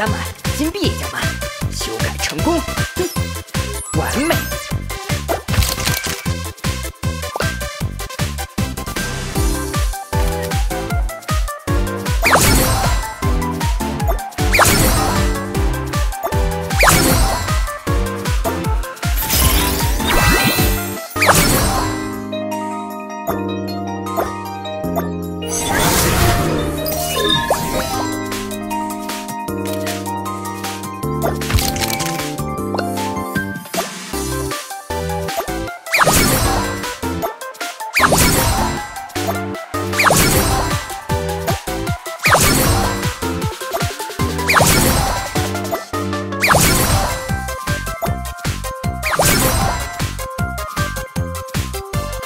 加满，金币也加满，修改成功，哼，完美。